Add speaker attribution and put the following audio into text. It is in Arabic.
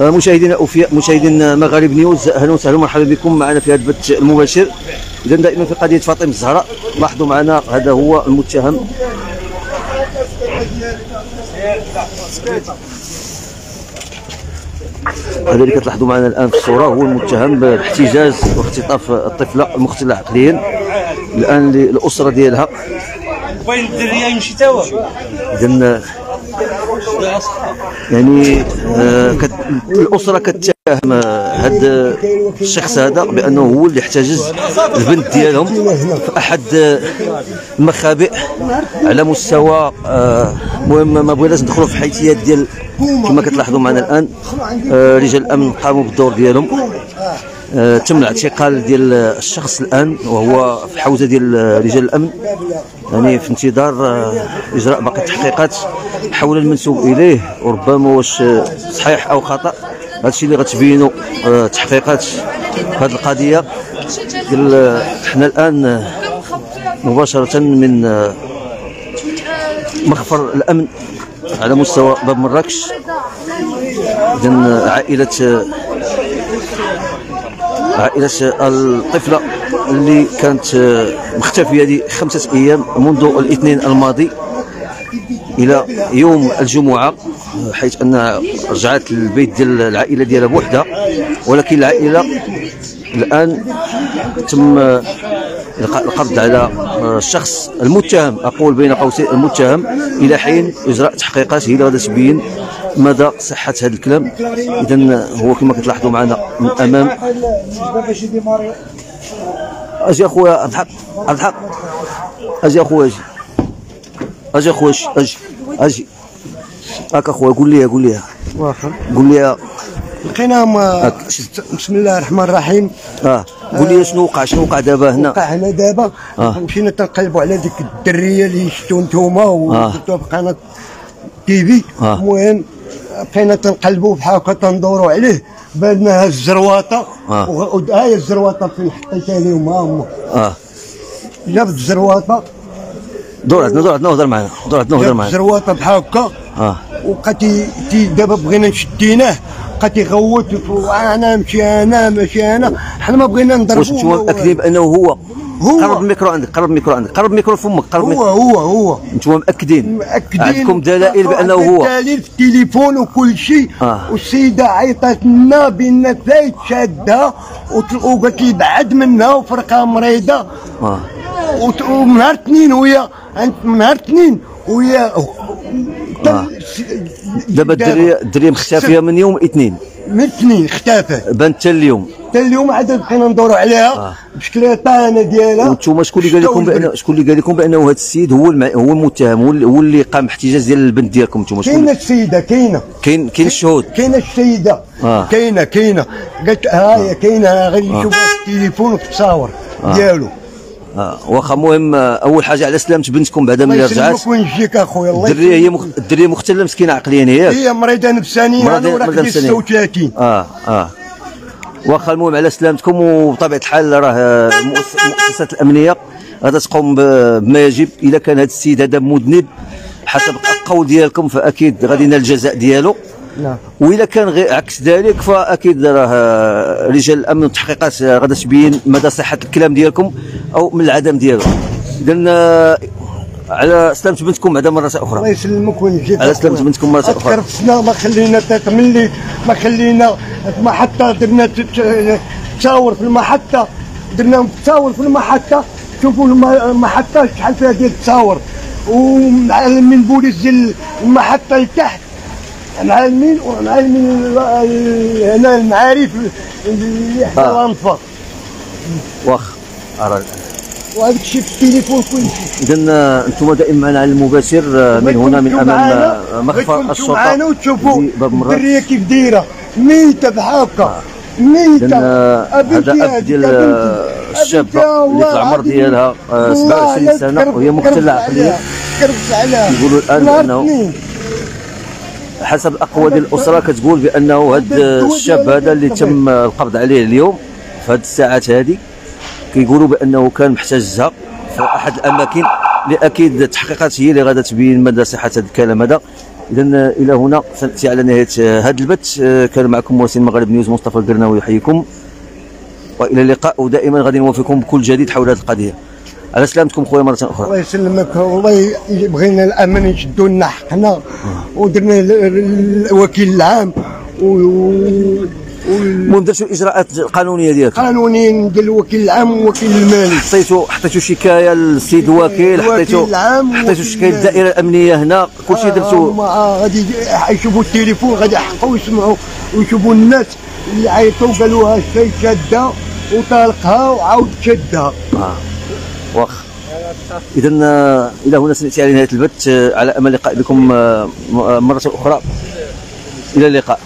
Speaker 1: آه، مشاهدينا الاوفياء مشاهدين مغارب نيوز أهلا وسهلا ومرحبا بكم معنا في هذا البث المباشر. اذا دائما في قضية فاطمة الزهراء لاحظوا معنا هذا هو المتهم. هذا اللي كتلاحظوا معنا الآن في الصورة هو المتهم باحتجاز واختطاف الطفلة المختلة عقليا. الآن الاسره ديالها.
Speaker 2: وين الدرية يمشي هو؟
Speaker 1: اذا يعني آه. الأسرة كتهم هذا الشخص هذا بأنه هو اللي احتجز البنت ديالهم في أحد آه، المخابئ على مستوى آه المهم ما بغيناش ندخلوا في حيثيات ديال كما كتلاحظوا معنا الآن آه رجال الأمن قاموا بالدور ديالهم آه تم الاعتقال ديال الشخص الآن وهو في حوزه ديال رجال الأمن. يعني في انتظار آه، إجراء باقي التحقيقات حول المنسوب إليه. وربما واش صحيح أو خطأ هذا الشيء اللي غتبينوا آه، تحقيقات هذه القضية. ديال آه، حنا الآن مباشرة من مخفر الأمن على مستوى باب مراكش. اذا عائلة عائلة الطفلة اللي كانت مختفية هذه خمسة أيام منذ الاثنين الماضي إلى يوم الجمعة آه، حيث أنها رجعت للبيت ديال العائلة ديالها بوحدها. ولكن العائلة الآن تم القبض على الشخص المتهم أقول بين قوسين المتهم إلى حين إجراء تحقيقات هي اللي غادي تبين مدى صحة هذا الكلام. إذا هو كما كتلاحظوا معنا من أمام. أجي اخويا اضحك اضحك أجي اخويا أجي أجي اخويا أجي أجي هاك اخويا قول لي قول لي.
Speaker 3: واخا
Speaker 1: قول لي.
Speaker 3: لقيناهم آه، بسم الله الرحمن الرحيم.
Speaker 1: آه. قول لي شنو وقع شنو وقع دابا هنا؟
Speaker 3: وقع هنا دابا.
Speaker 1: آه.
Speaker 3: مشينا تنقلبوا على ديك الدرية اللي شفتوا نتوما وشفتوها في قناه تي في.
Speaker 1: آه.
Speaker 3: بقينا تنقلبوا بحال هكا تندوروا عليه بالنا هاز الزرواطه
Speaker 1: آه.
Speaker 3: و- و- هاي الزرواطه فين حطيتها لهم ها هما
Speaker 1: آه.
Speaker 3: جابت الزرواطه
Speaker 1: دور عندنا دور عندنا وهضر معنا دور عندنا وهضر
Speaker 3: جابت
Speaker 1: معنا
Speaker 3: الزرواطه بحال هكا.
Speaker 1: آه.
Speaker 3: وبقى تي دابا بغينا نشديناه بقى تيغوت أنا مشي أنا ماشي أنا. حنا ما بغينا نضربوه.
Speaker 1: واش نتوما مأكدين بانه هو؟
Speaker 3: هو.
Speaker 1: قرب الميكرو عندك قرب الميكرو عندك قرب الميكرو فمك قرب
Speaker 3: هو هو هو.
Speaker 1: نتوما مأكدين
Speaker 3: مأكدين
Speaker 1: عندكم دلائل
Speaker 3: عندنا
Speaker 1: هو.
Speaker 3: دلائل في التليفون وكل شيء.
Speaker 1: آه.
Speaker 3: والسيدة عيطت لنا بان فايت شادها وقالت لي بعد منها وفرقها مريضة.
Speaker 1: آه.
Speaker 3: وت- ومن نهار اثنين وهي من نهار اثنين وهي
Speaker 1: آه. دابا الدريه الدريه مختفية من يوم الاثنين
Speaker 3: من اثنين اختفت
Speaker 1: بان حتى اليوم.
Speaker 3: حتى اليوم عاد بقينا ندوروا عليها
Speaker 1: آه.
Speaker 3: بشكل طانه ديالها.
Speaker 1: وأنتم شكون اللي قال لكم بان شكون اللي قال لكم بأنه هذا السيد هو الم... هو المتهم هو اللي- قام باحتجاز ديال البنت ديالكم أنتم
Speaker 3: كاينة
Speaker 1: شكون
Speaker 3: السيدة كاينة.
Speaker 1: كاين كاين الشهود.
Speaker 3: كاينة السيدة.
Speaker 1: آه.
Speaker 3: كاينة كاينة. قالت هاي كاينة غادي نشوفها في التليفون وفي التصاور ديالو.
Speaker 1: آه. واخا المهم آه، أول حاجة على سلامة بنتكم بعدا
Speaker 3: الله
Speaker 1: ملي رجعت
Speaker 3: يسلمك وينجيك أخويا الله
Speaker 1: الدريه هي. مخ... الدريه مختله مسكينة عقليا هي
Speaker 3: هي
Speaker 1: مريضة نفسانية
Speaker 3: ديال
Speaker 1: نفسانية.
Speaker 3: 36
Speaker 1: آه آه واخا المهم على سلامتكم وبطبيعة الحال راه آه، المؤس- المؤسسات الأمنية غادا تقوم ب- بما يجب اذا كان هذا السيد هذا مذنب حسب القول ديالكم فأكيد غادي ينال الجزاء ديالو
Speaker 3: نعم
Speaker 1: واذا كان غير عكس ذلك فأكيد راه آه، رجال الأمن والتحقيقات آه، غادا تبين مدى صحة الكلام ديالكم أو من العدم ديالو. اذا آه، على سلامة بنتكم بعدا مرة
Speaker 3: الله
Speaker 1: أخرى
Speaker 3: يسلمك وينجيك
Speaker 1: على سلامة بنتكم مرة أخرى.
Speaker 3: كرفسنا ما خلينا تتملي ما خلينا المحطة درنا تصاور في المحطة. درنا تصاور في المحطة. شوفوا الم- المحطة شحال فيها ديال التصاور ومعلمين بوليس ديال المحطة لتحت. معلمين ومعلمين هنا المعارف اللي حدا
Speaker 1: آه. واخ أرى.
Speaker 3: وهذاك الشيء في التليفون كل شيء.
Speaker 1: اذا آه، أنتم دائما معنا على المباشر آه، من هنا من أمام آه، مخفر الشرطه
Speaker 3: وتشوفوا
Speaker 1: باب مراكش
Speaker 3: الدريه كيف دايرة. ميتة بحال هكا ميتة.
Speaker 1: هذا
Speaker 3: أب
Speaker 1: ديال الشابه اللي في العمر ديالها آه،
Speaker 3: والله
Speaker 1: 27
Speaker 3: لا سنة
Speaker 1: وهي مختله عقليا
Speaker 3: تكرفس عليها.
Speaker 1: يقولوا بأنه-
Speaker 3: اثنين.
Speaker 1: حسب الاقوال ديال الأسرة كتقول بأنه هذا الشاب هذا اللي تم القبض عليه اليوم في هذه الساعات هذه كيقولوا بأنه كان محتجزها في أحد الأماكن اللي أكيد التحقيقات هي اللي غادا تبين مدى صحه هذا. الكلام هذا اذا إلى هنا سنأتي على نهاية آه، هذا البث. آه، كان معكم مراسل مغرب نيوز مصطفى القرناوي يحييكم. وإلى اللقاء ودائما غادي نوافيكم بكل جديد حول هذه القضية. على سلامتكم خويا مرة أخرى.
Speaker 3: الله يسلمك. والله بغينا الامن يشدوا لنا حقنا ودرنا ال- ال- الوكيل العام
Speaker 1: المهم درتوا الاجراءات القانونيه ديالكم
Speaker 3: والقانونيين ديال الوكيل العام والوكيل المالي.
Speaker 1: حطيتوا حطيتوا شكاية للسيد الوكيل حطيتوا حطيتوا
Speaker 3: شكاية.
Speaker 1: للدائرة الأمنية هنا. كلشي درتوا
Speaker 3: هما غادي يشوفوا التليفون غادي يحقوا يسمعوا ويشوفوا الناس اللي عيطوا قالوها الشيء شادة وطالقها وعاود شدها
Speaker 1: آه. واخ. اذا آه، إلى هنا سنأتي على نهاية البث. آه، على أمل اللقاء بكم آه، آه، مرة أخرى. إلى اللقاء.